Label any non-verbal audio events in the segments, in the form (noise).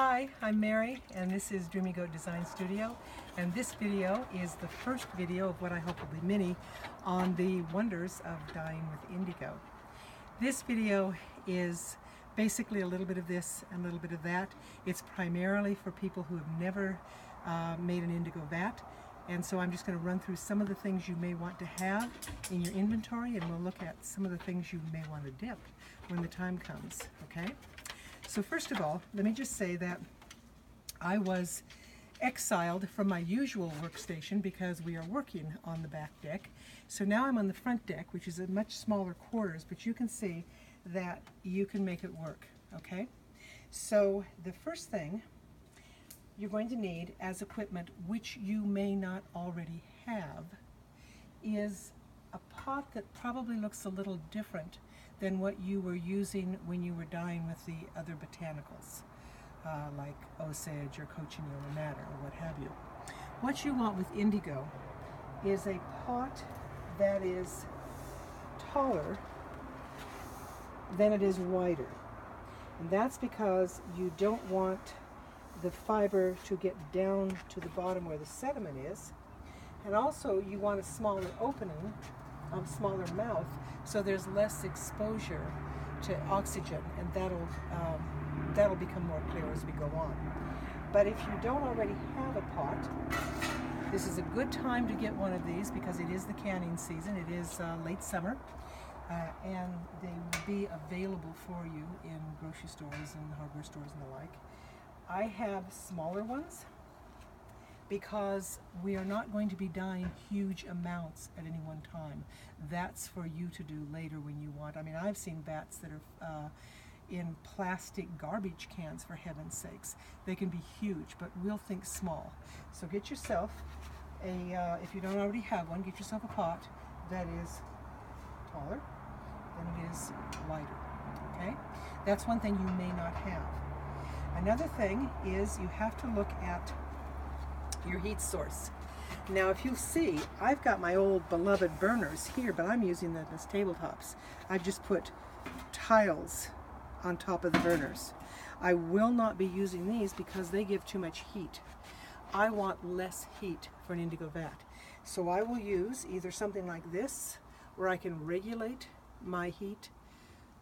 Hi, I'm Mary and this is Dreamy Goat Design Studio and this video is the first video of what I hope will be many on the wonders of dyeing with indigo. This video is basically a little bit of this and a little bit of that. It's primarily for people who have never uh, made an indigo vat and so I'm just going to run through some of the things you may want to have in your inventory and we'll look at some of the things you may want to dip when the time comes, okay? So first of all, let me just say that I was exiled from my usual workstation because we are working on the back deck. So now I'm on the front deck, which is a much smaller quarters, but you can see that you can make it work, okay? So the first thing you're going to need as equipment, which you may not already have, is a pot that probably looks a little different than what you were using when you were dyeing with the other botanicals, uh, like Osage or Cochineal or Madder or what have you. What you want with indigo is a pot that is taller than it is wider. And that's because you don't want the fiber to get down to the bottom where the sediment is. And also you want a smaller opening, a smaller mouth, so there's less exposure to oxygen and that'll, um, that'll become more clear as we go on. But if you don't already have a pot, this is a good time to get one of these because it is the canning season. It is uh, late summer. Uh, and they will be available for you in grocery stores and hardware stores and the like. I have smaller ones because we are not going to be dyeing huge amounts at any one time. That's for you to do later when you want. I mean, I've seen vats that are uh, in plastic garbage cans, for heaven's sakes. They can be huge, but we'll think small. So get yourself a, uh, if you don't already have one, get yourself a pot that is taller than it is wider, okay? That's one thing you may not have. Another thing is you have to look at your heat source. Now if you see, I've got my old beloved burners here, but I'm using them as tabletops. I've just put tiles on top of the burners. I will not be using these because they give too much heat. I want less heat for an indigo vat. So I will use either something like this, where I can regulate my heat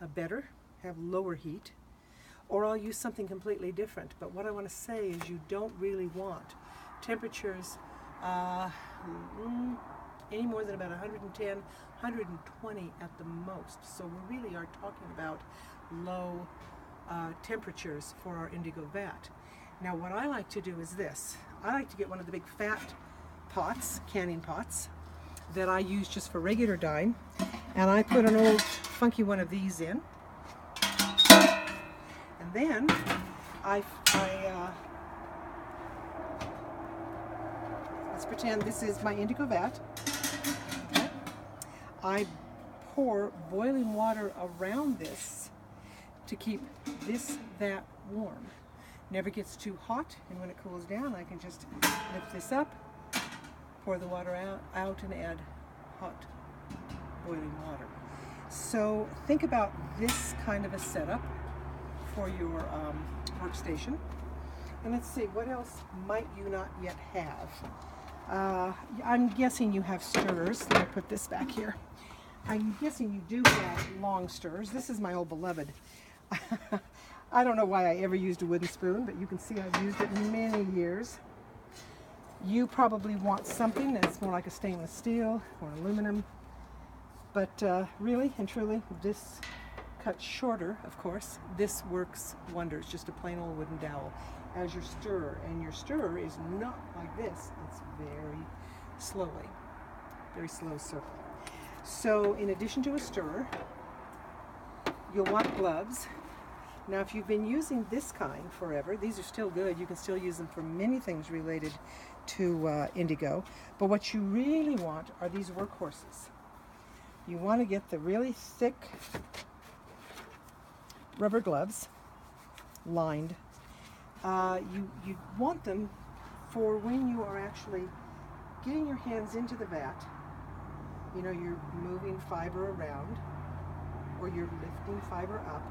uh, better, have lower heat, or I'll use something completely different. But what I want to say is you don't really want temperatures uh, mm, any more than about 110, 120 at the most. So we really are talking about low uh, temperatures for our indigo vat. Now what I like to do is this. I like to get one of the big fat pots, canning pots, that I use just for regular dyeing. And I put an old funky one of these in And then I, I uh, let's pretend this is my indigo vat. I pour boiling water around this to keep this vat warm. Never gets too hot, and when it cools down, I can just lift this up, pour the water out, out and add hot boiling water. So think about this kind of a setup for your um, workstation. And let's see, what else might you not yet have? Uh, I'm guessing you have stirrers. Let me put this back here. I'm guessing you do have long stirrers. This is my old beloved. (laughs) I don't know why I ever used a wooden spoon, but you can see I've used it many years. You probably want something that's more like a stainless steel or aluminum. But uh, really and truly, this cut shorter, of course, this works wonders, just a plain old wooden dowel as your stirrer. And your stirrer is not like this, it's very slowly, very slow circle. So in addition to a stirrer, you'll want gloves. Now if you've been using this kind forever, these are still good. You can still use them for many things related to uh, indigo. But what you really want are these workhorses. You want to get the really thick rubber gloves, lined. Uh, you, you want them for when you are actually getting your hands into the vat. You know, you're moving fiber around or you're lifting fiber up.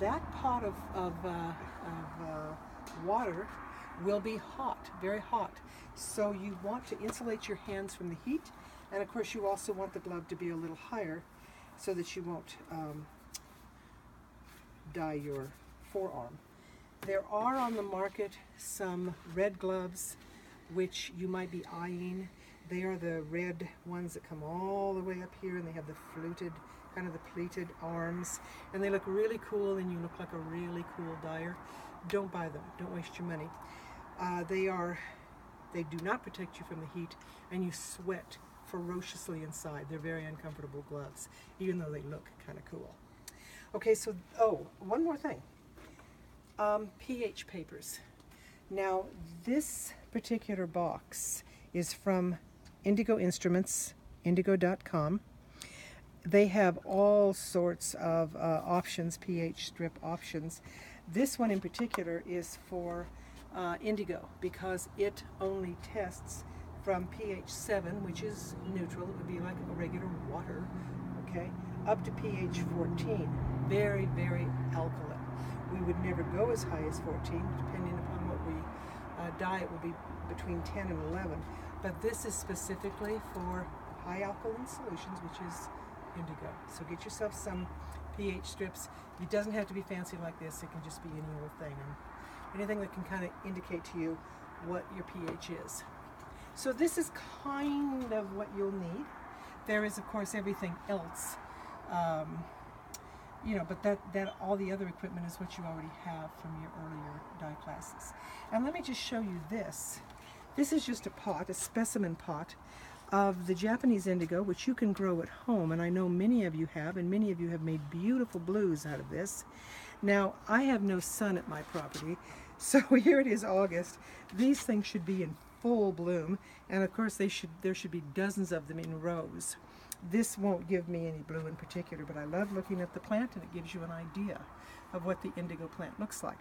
That pot of, of, uh, of uh, water will be hot, very hot. So you want to insulate your hands from the heat, and of course you also want the glove to be a little higher so that you won't um, dye your forearm. There are on the market some red gloves which you might be eyeing. They are the red ones that come all the way up here and they have the fluted, kind of the pleated arms. And they look really cool and you look like a really cool dyer. Don't buy them. Don't waste your money. Uh, they are, they do not protect you from the heat and you sweat ferociously inside. They're very uncomfortable gloves, even though they look kind of cool. Okay, so, oh, one more thing. Um, pH papers. Now, this particular box is from Indigo Instruments, indigo.com. They have all sorts of uh, options, pH strip options. This one in particular is for uh, indigo because it only tests from pH 7, which is neutral, it would be like a regular water, okay, up to pH 14. Very, very alkaline. We would never go as high as 14, depending upon what we uh, it will be between 10 and 11. But this is specifically for high alkaline solutions, which is indigo. So get yourself some pH strips. It doesn't have to be fancy like this. It can just be any old thing. And anything that can kind of indicate to you what your pH is. So this is kind of what you'll need. There is, of course, everything else. Um, you know, but that, that all the other equipment is what you already have from your earlier dye classes. And let me just show you this. This is just a pot, a specimen pot of the Japanese indigo, which you can grow at home, and I know many of you have, and many of you have made beautiful blues out of this. Now, I have no sun at my property, (laughs) so here it is August. These things should be in full bloom, and of course they should there should be dozens of them in rows. This won't give me any blue in particular, but I love looking at the plant and it gives you an idea of what the indigo plant looks like.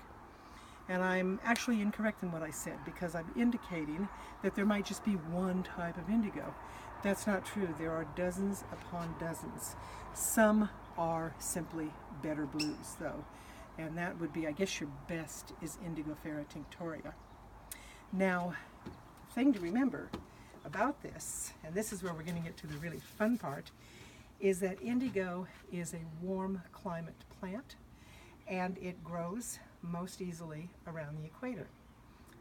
And I'm actually incorrect in what I said because I'm indicating that there might just be one type of indigo. That's not true. There are dozens upon dozens. Some are simply better blues though. And that would be, I guess your best is Indigofera tinctoria. Now, thing to remember about this, and this is where we're going to get to the really fun part, is that indigo is a warm climate plant and it grows most easily around the equator.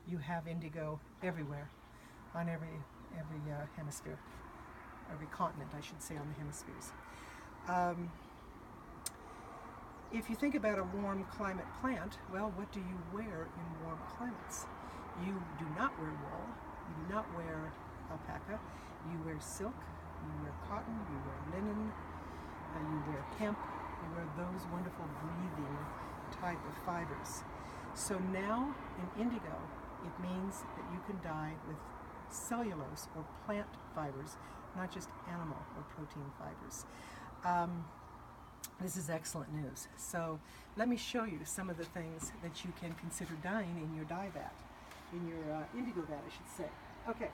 You have indigo everywhere on every, every uh, hemisphere, every continent, I should say, on the hemispheres. Um, if you think about a warm climate plant, well, what do you wear in warm climates? You do not wear wool, you do not wear alpaca. You wear silk, you wear cotton, you wear linen, uh, you wear hemp, you wear those wonderful breathing type of fibers. So now in indigo, it means that you can dye with cellulose or plant fibers, not just animal or protein fibers. Um, this is excellent news. So let me show you some of the things that you can consider dyeing in your dye vat, in your uh, indigo vat, I should say. Okay.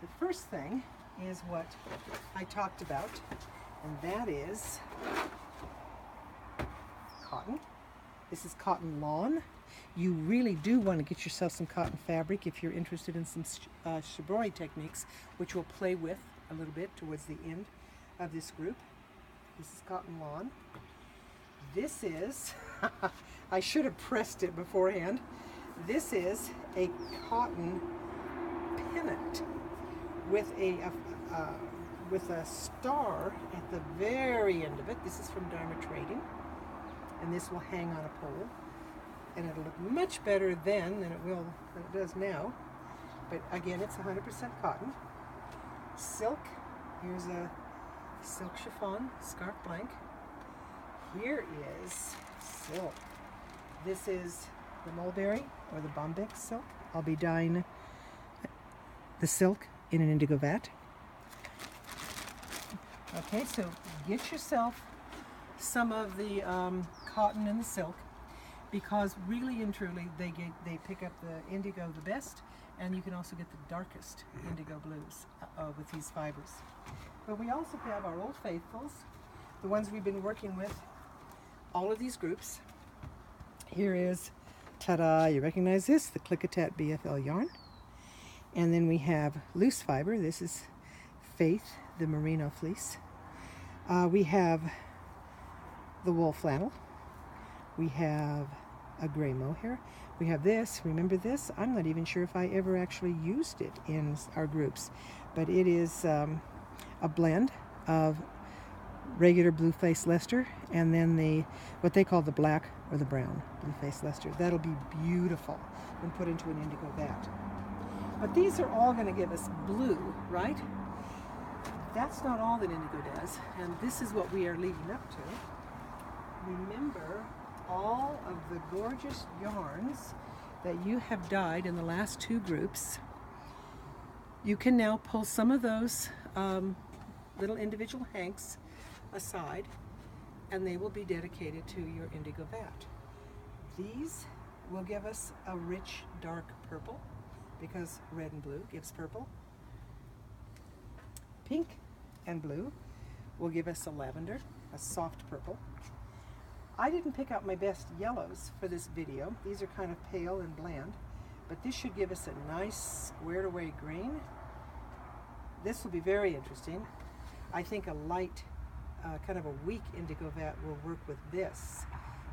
The first thing is what I talked about, and that is cotton. This is cotton lawn. You really do want to get yourself some cotton fabric if you're interested in some uh, shibori techniques, which we'll play with a little bit towards the end of this group. This is cotton lawn. This is, (laughs) I should have pressed it beforehand. This is a cotton pennant with a, a with a star at the very end of it. This is from Dharma Trading, and this will hang on a pole, and it'll look much better then than it will than it does now. But again, it's 100% cotton. Silk. Here's a silk chiffon scarf blank. Here is silk. This is the mulberry or the bombyx silk. I'll be dyeing the silk in an indigo vat. Okay, so get yourself some of the um, cotton and the silk because really and truly they get, they pick up the indigo the best and you can also get the darkest indigo blues uh, uh, with these fibers. But we also have our old faithfuls, the ones we've been working with, all of these groups. Here is Ta-da, you recognize this? The Klickitat BFL yarn. And then we have loose fiber. This is Faith, the merino fleece. Uh, we have the wool flannel. We have a gray mohair. We have this. Remember this? I'm not even sure if I ever actually used it in our groups, but it is um, a blend of regular blue face Leicester and then the what they call the black or the brown blue face Leicester. That'll be beautiful when put into an indigo vat. But these are all going to give us blue, right? That's not all that indigo does, and this is what we are leading up to. Remember all of the gorgeous yarns that you have dyed in the last two groups. You can now pull some of those um, little individual hanks aside and they will be dedicated to your indigo vat. These will give us a rich dark purple because red and blue gives purple. Pink and blue will give us a lavender, a soft purple. I didn't pick out my best yellows for this video. These are kind of pale and bland, but this should give us a nice squared away green. This will be very interesting. I think a light, uh, kind of a weak indigo vat will work with this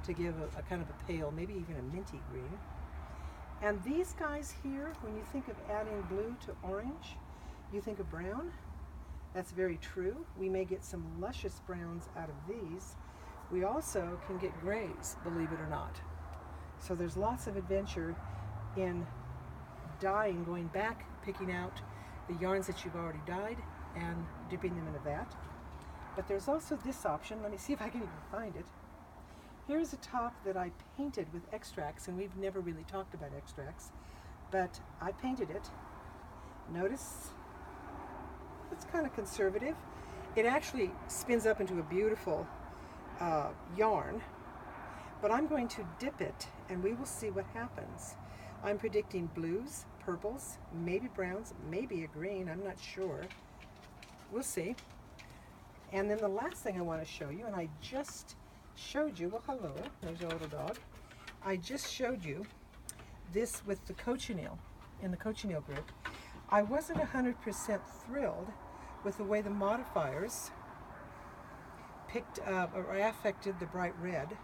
to give a, a kind of a pale, maybe even a minty green. And these guys here, when you think of adding blue to orange, you think of brown. That's very true. We may get some luscious browns out of these. We also can get grays, believe it or not. So there's lots of adventure in dyeing, going back, picking out the yarns that you've already dyed and dipping them in a vat. But there's also this option. Let me see if I can even find it. Here's a top that I painted with extracts, and we've never really talked about extracts, but I painted it. Notice it's kind of conservative. It actually spins up into a beautiful uh, yarn, but I'm going to dip it and we will see what happens. I'm predicting blues, purples, maybe browns, maybe a green, I'm not sure. We'll see. And then the last thing I want to show you, and I just showed you, well hello, there's your little dog. I just showed you this with the cochineal, in the cochineal group. I wasn't 100% thrilled with the way the modifiers picked up or affected the bright red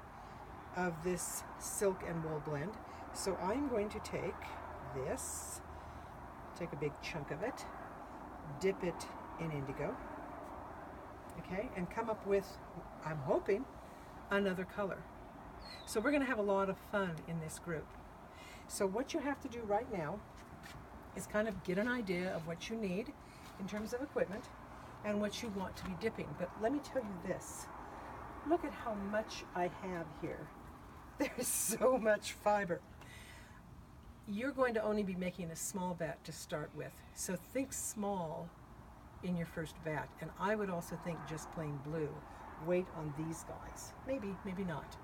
of this silk and wool blend. So I'm going to take this, take a big chunk of it, dip it in indigo, okay, and come up with, I'm hoping, another color. So we're going to have a lot of fun in this group. So what you have to do right now is kind of get an idea of what you need in terms of equipment and what you want to be dipping. But let me tell you this. Look at how much I have here. (laughs) There's so much fiber. You're going to only be making a small vat to start with. So think small in your first vat. And I would also think just plain blue. Wait on these guys. Maybe, maybe not.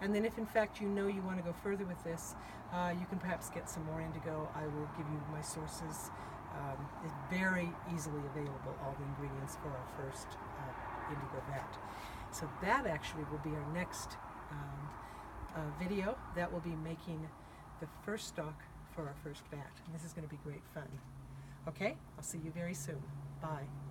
And then if in fact you know you want to go further with this, uh, you can perhaps get some more indigo. I will give you my sources. Um, it's very easily available, all the ingredients for our first uh, indigo vat. So that actually will be our next um, uh, video. That will be making the first stock for our first vat. And this is going to be great fun. Okay, I'll see you very soon. Bye.